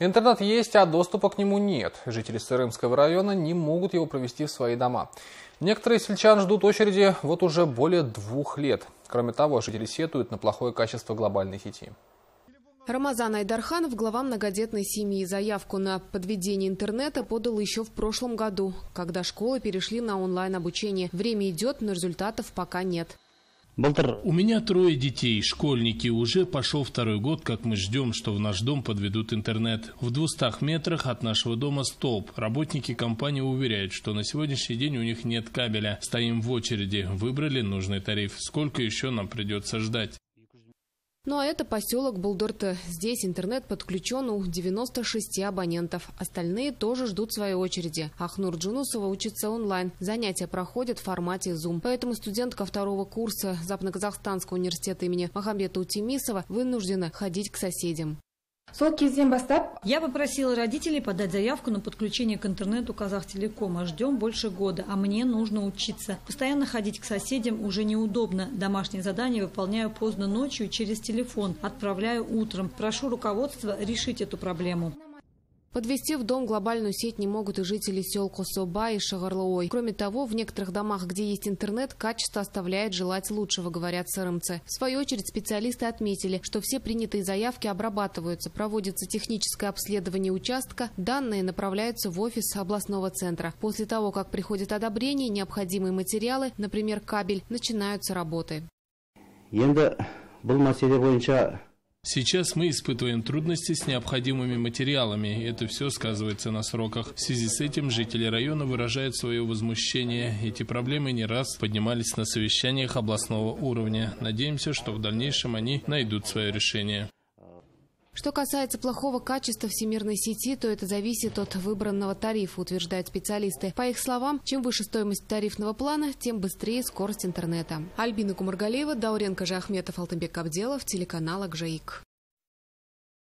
Интернет есть, а доступа к нему нет. Жители Сырымского района не могут его провести в свои дома. Некоторые сельчан ждут очереди вот уже более двух лет. Кроме того, жители сетуют на плохое качество глобальной сети. Рамазан Айдарханов, глава многодетной семьи, заявку на подведение интернета подал еще в прошлом году, когда школы перешли на онлайн-обучение. Время идет, но результатов пока нет. У меня трое детей, школьники. Уже пошел второй год, как мы ждем, что в наш дом подведут интернет. В 200 метрах от нашего дома столб. Работники компании уверяют, что на сегодняшний день у них нет кабеля. Стоим в очереди. Выбрали нужный тариф. Сколько еще нам придется ждать? Ну а это поселок Булдорта. Здесь интернет подключен у 96 абонентов. Остальные тоже ждут своей очереди. Ахнур Джунусова учится онлайн. Занятия проходят в формате Zoom. Поэтому студентка второго курса Западно-Казахстанского университета имени Махамбета Утимисова вынуждена ходить к соседям. Я попросила родителей подать заявку на подключение к интернету Казахтелекома. Ждем больше года, а мне нужно учиться. Постоянно ходить к соседям уже неудобно. Домашние задания выполняю поздно ночью через телефон. Отправляю утром. Прошу руководства решить эту проблему. Подвести в дом глобальную сеть не могут и жители сел Кособа и Шагарлоой. Кроме того, в некоторых домах, где есть интернет, качество оставляет желать лучшего, говорят сырымцы. В свою очередь специалисты отметили, что все принятые заявки обрабатываются, проводится техническое обследование участка, данные направляются в офис областного центра. После того, как приходит одобрение, необходимые материалы, например, кабель, начинаются работы. Сейчас мы испытываем трудности с необходимыми материалами, это все сказывается на сроках. В связи с этим жители района выражают свое возмущение. Эти проблемы не раз поднимались на совещаниях областного уровня. Надеемся, что в дальнейшем они найдут свое решение. Что касается плохого качества всемирной сети, то это зависит от выбранного тарифа, утверждают специалисты. По их словам, чем выше стоимость тарифного плана, тем быстрее скорость интернета. Альбина Кумаргалеева, Дауренко Жахметов, Алтынбек Абделов, телеканал Акжаик.